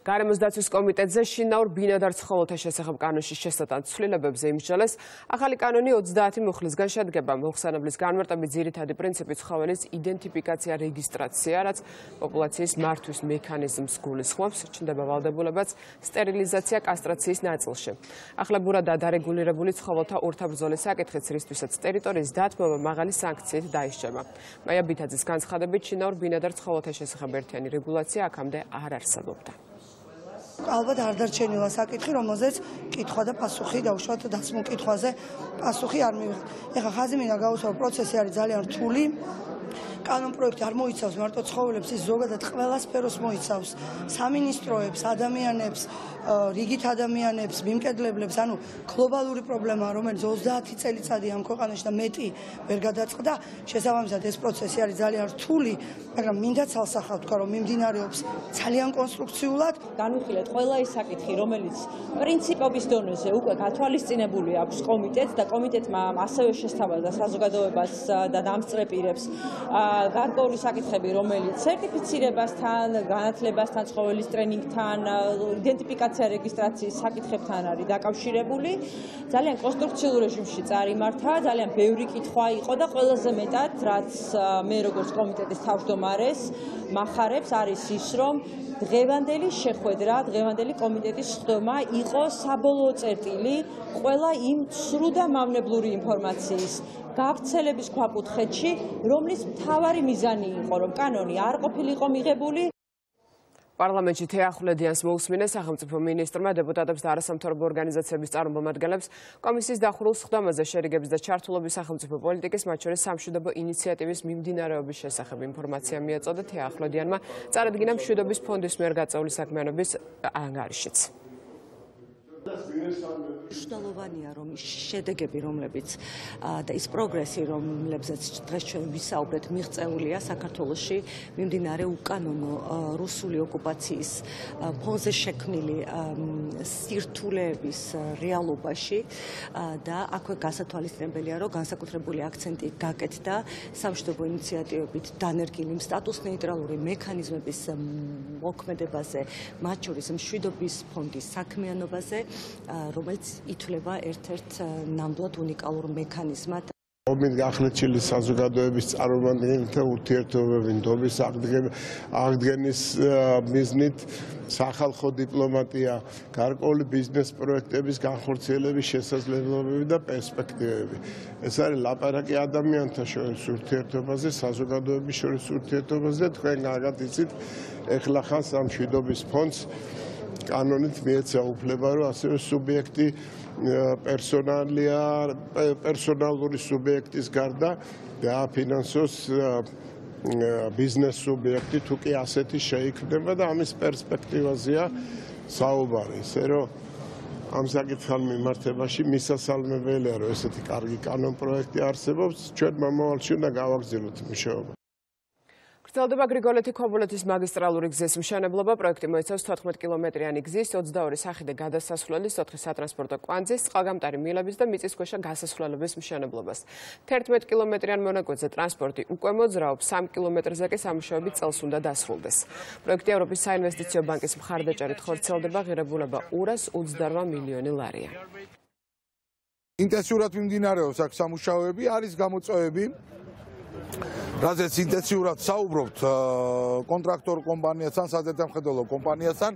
გარემოს დაცვის კომიტეტზე შინაურ ბინადარ ცხოველთა შესახებ კანონის შესატან ცვლილებებზე იმსჯელეს ახალი კანონი 30 მუხლისგან შედგება. მოხსენებლის განმარტების ძირითადი პრინციპი ცხოველის იდენტიფიკაცია რეგისტრაცია რაც პოპულაციის მართვის მექანიზმს გულისხმობს ჩნდება ვალდებულებაც სტერილიზაცია კასტრაციის ნაწილში. ახლებურად დარეგულირებული ცხოველთა ურთაბრძოლის საკითხიც რისთვისაც ტერიტორიის დათმობა მაღალი სანქციით დაიშჩება მაია ბითაძის განცხადებით შინაურ ბინადარ ცხოველთა შესახებ ერთიანი რეგულაცია აქამდე არ არსებობდა ალბათ არ დარჩენილა საკითხი, რომელზეც კითხვა და პასუხი დაუშვათ დასმულ კითხვაზე პასუხი არ მივიღეთ. ეხლა ხაზი მინდა გაუსვარო პროცესი არის ძალიან რთული. კანონ პროექტი არ მოიცავს მარტო ცხოველებს, ის ზოგადად ყველა სფეროს მოიცავს. სამინისტროებს, ადამიანებს, რიგით ადამიანებს, მიმკედლებლებს, ანუ გლობალური პრობლემაა, რომელიც 30 წელიწადია ამ ქვეყანაში და მეტი ვერ გადაწყდა. შესაბამისად ეს პროცესი არის ძალიან რთული, მაგრამ მინდა ცალსახავ თქვა, რომ მიმდინარეობს ძალიან კონსტრუქციულად. განვიხილეთ ყველა ის საკითხი, რომელიც პრინციპების დონეზე უკვე გათვალისწინებული აქვს კომიტეტს და კომიტეტმა ასევე შესთავაზა საზოგადოებას და დამსწრეპირებს გარკვეული საკითხები, რომელიც სერტიფიცირებასთან, განათლებასთან, ცხოველის ტრენინგთან, რეგისტრაცია რეგისტრაციის საკითხებთან არის დაკავშირებული. ძალიან კონსტრუქციულ რეჟიმში წარიმართა, ძალიან ბევრი კითხვა იყო და ყველაზე მეტად, რაც მე როგორც კომიტეტის თავმჯდომარეს מחარებს არის ის, რომ დღევანდელი შეხვედრა, დღევანდელი კომიტეტის ხდომა იყო საბოლოო წერტილი ყველა იმ ცრუ და მავნებლური ინფორმაციის გავრცელების ქვაკუთხედში, რომლის მთავარი მიზანი იყო, რომ კანონი არ ყოფილიყო მიღებული. პარლამენტში თეახვლედიანს მოусმინეს სახელმწიფო მინისტრმა დეპუტატებს და არასამთავრობო ორგანიზაციების წარმომადგენლებს. კომისიის დახურულ სხდომაზე შერიგების და ჩართულობის სახელმწიფო პოლიტიკის მათ შორის სამშვიდობო ინიციატივის მიმდინარეობის შესახებ ინფორმაცია მიაწოდა თეახვლედიანმა წარადგინა მშვიდობის ფონდის მიერ გაწეული საქმიანობის ანგარიშიც მნიშვნელოვანია რომ შედეგები რომლებიც და ის პროგრესი რომლებზეც დღეს ჩვენ ვისაუბრეთ მიღწეულია საქართველოსში მიმდინარე უკანონო რუსული ოკუპაციის ფონზე შექმნილი სირთულეების რეალობაში და აქვე გასათვალისწინებელია რომ განსაკუთრებული აქცენტი გაკეთდა სამშვიდობო ინიციატივებით დანერგილი სტატუს ნეიტრალური მექანიზმების მოქმედებაზე მათ შორის მშვიდობის ფონდის საქმიანობაზე რომელიც ითვლება ერთ-ერთ ნამდვილად უნიკალურ მექანიზმად. ომით გახნეჩილი საზოგადოების წარმომადგენელთა ურთიერთობები ნდობის აღდგენის მიზნით სახალხო დიპლომატია, გარკვეული ბიზნეს პროექტების განხორციელების შესაძლებლობები და პერსპექტივები. ეს არის ლაპარაკი ადამიანთა შორის ურთიერთობაზე, საზოგადოების შორის ურთიერთობაზე, თქვენ კარგად იცით, ეხლა ხან სამშვიდობის ფონდს კანონით მიეცა უფლება, რომ ასევე სუბიექტი პერსონალია, პერსონალური სუბიექტის გარდა დააფინანსოს ბიზნეს სუბიექტი, თუ კი ასეთი შეიქმნება და ამის პერსპექტივაზეა საუბარი, ისე რომ ამ საკითხთან მიმართებაში მისასალმებელია, რომ ესეთი კარგი კანონ პროექტი არსებობს, ჩვენ მომავალში უნდა გავაგრძელოთ მუშაობა. გრძელდება გრიგოლეთი ქობულეთის მაგისტრალური გზის მშენებლობა. პროექტი მოიცავს 14 კილომეტრიანი გზის 22 სახიდე გადასასვლელის, 4 სატრანსპორტო კვანძის, წყალგამტარი მილების და მიწისქვეშა გასასვლელების მშენებლობას. 11 კილომეტრიან მონაკვეთზე ტრანსპორტი უკვე მოძრაობს, 3 კილომეტრზე კი სამუშაოები წელს უნდა დასრულდეს. პროექტი ევროპის საინვესტიციო ბანკის მხარდაჭერით ხორციელდება, ღირებულება 228 მილიონი ლარია. ინტენსიურად მიმდინარეობს აქ სამუშაოები, არის გამოწვევები. რაზეც ინტენსიურად საუბრობთ კონტრაქტორ კომპანიასთან, საზეთამხედველო კომპანიასთან,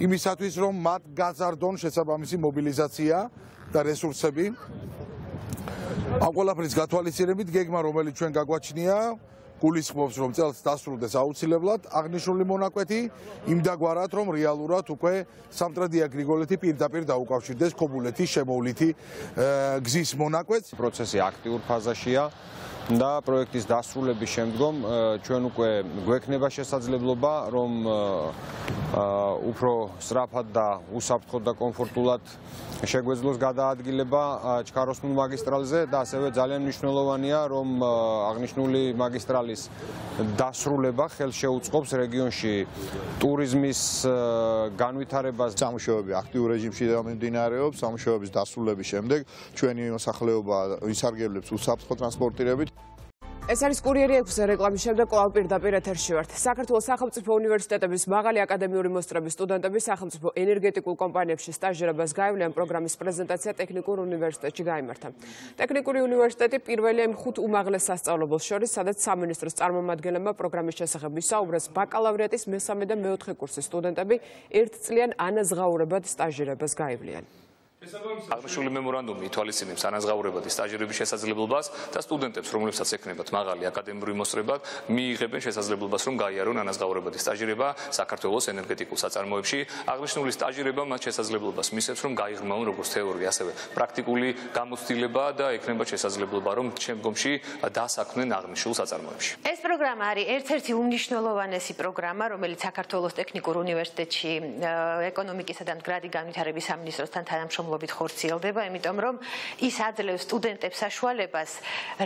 იმისათვის რომ მათ გაზარდონ შესაბამისი მობილიზაცია და რესურსები. ამ ყველაფრის გათვალისწინებით გეგმა, რომელიც ჩვენ გაგვაჩნია, გულისხმობს რომ წელს დასრულდეს აუცილებლად აღნიშნული მონაკვეთი. იმდაგვარად რომ რეალურად უკვე სამტრედია გრიგოლეთი პირდაპირ დაუკავშირდეს ქობულეთის შემოვლითი გზის მონაკვეთს. პროცესი აქტიურ ფაზაშია და პროექტის დასრულების შემდგომ ჩვენ უკვე გვექნება შესაძლებლობა რომ უფრო სწრაფად და უსაფრთხოდ და კომფორტულად შეგვეძლოს გადაადგილება ჩქაროსნულ მაგისტრალზე და ასევე ძალიან მნიშვნელოვანია რომ აღნიშნული მაგისტრალის დასრულება ხელშეუწყობს რეგიონში. ტურიზმის განვითარებას სამუშაოები აქტიურ რეჟიმში მიმდინარეობს სამუშაოების დასრულების შემდეგ ჩვენი მოსახლეობა ისარგებლებს უსაფრთხო ტრანსპორტირებით ეს არის კურიერი 6 რეკლამის შემდეგ კვლავ პირდაპირ ეთერში ვართ. საქართველოს სახელმწიფო უნივერსიტეტების მაღალი აკადემიური მოსწრების სტუდენტები სახელმწიფო ენერგეტიკულ კომპანიებში სტაჟირებას გაივლიან პროგრამის პრეზენტაცია ტექნიკურ უნივერსიტეტში გამართა. ტექნიკური უნივერსიტეტი პირველია იმ ხუთ უმაღლეს სასწავლებელს შორის, სადაც სამინისტროს წარმომადგენლებმა პროგრამის შესახებ ისაუბრეს. ბაკალავრიატის მესამე და მეოთხე კურსის სტუდენტები ერთწლიან ანაზღაურებად სტაჟირებას გაივლიან. აღნიშნული მემორანდუმი ითვალისწინებს ანაზღაურებადი სტაჟირების შესაძლებლობას და სტუდენტებს, რომლებსაც ექნებათ მაღალი აკადემიური მოსწრება, მიიღებენ შესაძლებლობას, რომ გაიარონ ანაზღაურებადი სტაჟირება საქართველოს ენერგეტიკულ საწარმოებში. აღნიშნული სტაჟირება მათ შესაძლებლობას მისცემს, რომ გაიღრმავონ როგორც თეორიული, ასევე პრაქტიკული გამოცდილება და ექნება შესაძლებლობა, რომ შემდგომში დასაქმნენ აღნიშნულ საწარმოებში. ეს პროგრამა არის ერთ-ერთი უმნიშვნელოვანესი პროგრამა, რომელიც საქართველოს ტექნიკურ უნივერსიტეტში ეკონომიკისა და მდგრადი განვითარების სამინისტროსთან თანამშრომლობით მიღწევებით ხორციელდება, იმიტომ რომ ის აძლევს სტუდენტებს საშუალებას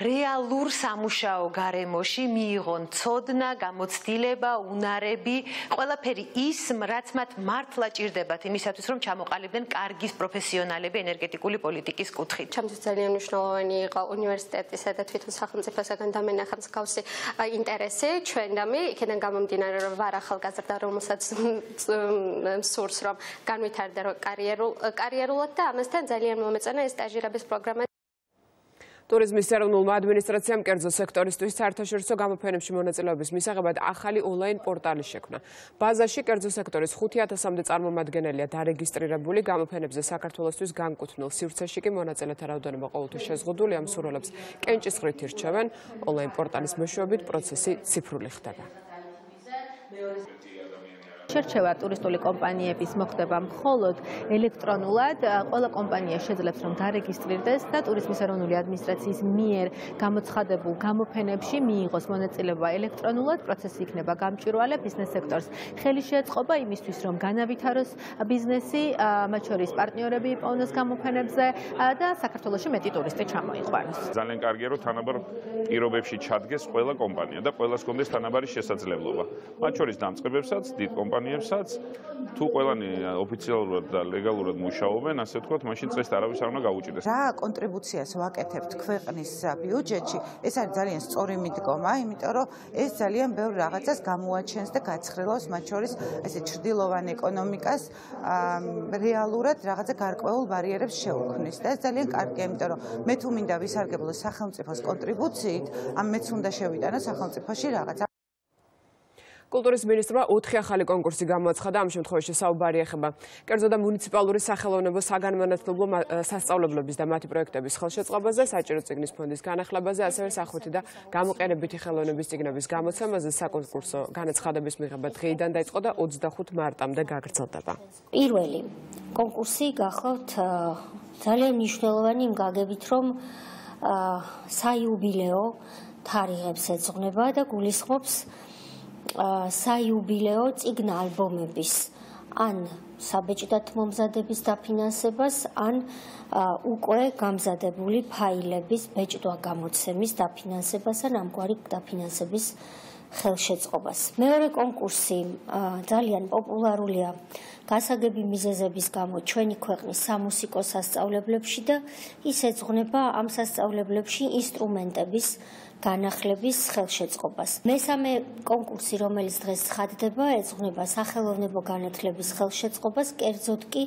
რეალურ სამუშაო გარემოში მიიღონ ცოდნა, გამოცდილება, უნარები, ყველაფერი ის, რაც მათ მართლა ჭირდებათ იმისათვის, რომ ჩამოყალიბდნენ კარგის პროფესიონალები ენერგეტიკული პოლიტიკის კუთხით. ჩემთვის ძალიან მნიშვნელოვანი იყო უნივერსიტეტისა და თვითონ სახელმწიფოსაგან დამენახა მსგავსი ინტერესი ჩვენ და მე იქიდან გამომდინარე რომ ვარ ახალგაზრდა რომელსაც სურს რომ განვითარდა კარიერულ კარიერულად და ამასთან ძალიან მომეწონა ეს სტაჟირების პროგრამა ტურიზმის ეროვნულმა ადმინისტრაციამ კერძო სექტორისთვის საერთაშორისო გამოფენებში მონაწილეობის მისაღებად ახალი ონლაინ პორტალი შექმნა. ბაზაში კერძო სექტორის 5000-მდე წარმომადგენელია დარეგისტრირებული გამოფენებზე საქართველოსთვის განკუთვნილ სივრცეში კი მონაწილეთა რაოდენობა ყოველთვის შეზღუდულია, ამ სურვილებს კენჭისყრით ირჩევენ. ონლაინ პორტალის მეშვეობით პროცესი ციფრული ხდება. შერჩევა ტურისტული კომპანიების მოხდება მხოლოდ ელექტრონულად. ყველა კომპანია შეძლებს რომ დარეგისტრირდეს და ტურიზმის ეროვნული ადმინისტრაციის მიერ გამოცხადებულ გამოფენებში მიიღოს მონაწილეობა ელექტრონულად. პროცესი იქნება გამჭვირვალე ბიზნეს სექტორს. ხელი შეეწყობა იმისთვის რომ განავითაროს ბიზნესი, მათ შორის პარტნიორები იპოვნოს გამოფენებზე და საქართველოსში მეტი ტურისტი ჩამოიყვანოს. ძალიან კარგია რომ თანაბარ პირობებში ჩადგეს ყველა კომპანია და ყველას კონდეს თანაბარი შესაძლებლობა. მათ შორის დამწყებებსაც, დიდ კომპანიებსაც კომპანიებსაც თუ ყველანი ოფიციალურად და ლეგალურად მუშაობენ, ასე ვთქვათ, მაშინ წესთ არავის არ უნდა გაუჭირდეს. რა კონტრიბუციას ვაკეთებთ ქვეყნის ბიუჯეტში? ეს არის ძალიან სწორი მიდგომა, იმიტომ რომ ეს ძალიან ბევრ რაღაცას გამოაჩენს და გაცხრილავს მათ შორის ესე ჭრდილოვან ეკონომიკას რეალურად რაღაცა გარკვეულ ბარიერებს შეუქმნის და ეს ძალიან კარგია, იმიტომ რომ მე თუ მინდა ვისარგებლო სახელმწიფოს კონტრიბუციით, ამ მეც უნდა შევიტანო სახელმწიფოში რაღაცა კულტურის მინისტრმა 4 ახალი კონკურსი გამოაცხადა ამ შემთხვევაში საუბარი ეხება კერძო და მუნიციპალური სახელოვნებო საგანმანათლებლო სასწავლებლების და მათი პროექტების ხელშეწყობაზე, საჭირო წიგნის ფონდის განახლებაზე, ასევე სახვითი და გამოყენებითი ხელოვნების წიგნების გამოცემაზე საკონკურსო განაცხადების მიღება დღეიდან დაიწყო და 25 მარტამდე გაგრძელდება. პირველი კონკურსი გახავთ ძალიან მნიშვნელოვანი იმ გაგებით, რომ საიუბილეო თარიღებს ეძღვნება და გულისხმობს საიუბილეო წიგნა ალბომების ან საბეჭდათ მომზადების დაფინანსებას ან უკვე გამზადებული ფაილების ბეჭდვა გამოცემის დაფინანსებას ან ამგვარი დაფინანსების ხელშეწყობას. მეორე კონკურსი ძალიან პოპულარულია გასაგები მიზეზების გამო ჩვენი ქვეყნის სამუსიკო სასწავლებლებში და ის ეძღვნება ამ სასწავლებლებში ინსტრუმენტების განახლების ხელშეწყობას. მესამე კონკურსი, რომელიც დღეს ხადდება, ეძღვნება სახელოვნებო განათლების ხელშეწყობას, კერძოდ კი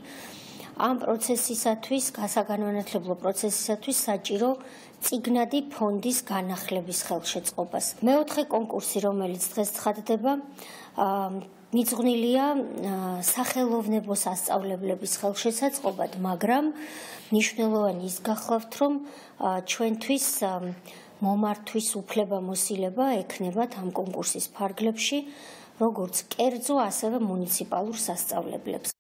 ამ პროცესისათვის, გასაგანმანათლებლო პროცესისათვის საჭირო ციგნადი ფონდის განახლების ხელშეწყობას. მეოთხე კონკურსი, რომელიც დღეს ცხადდება, მიძღვნილია სახელოვნებო სასწავლებლების ხელშესაწყობად, მაგრამ მნიშვნელოვანი ის გახლავთ, რომ ჩვენთვის მომართვის უფლებამოსილება ექნებათ ამ კონკურსის ფარგლებში, როგორც კერძო, ასევე მუნიციპალურ სასწავლებლებს.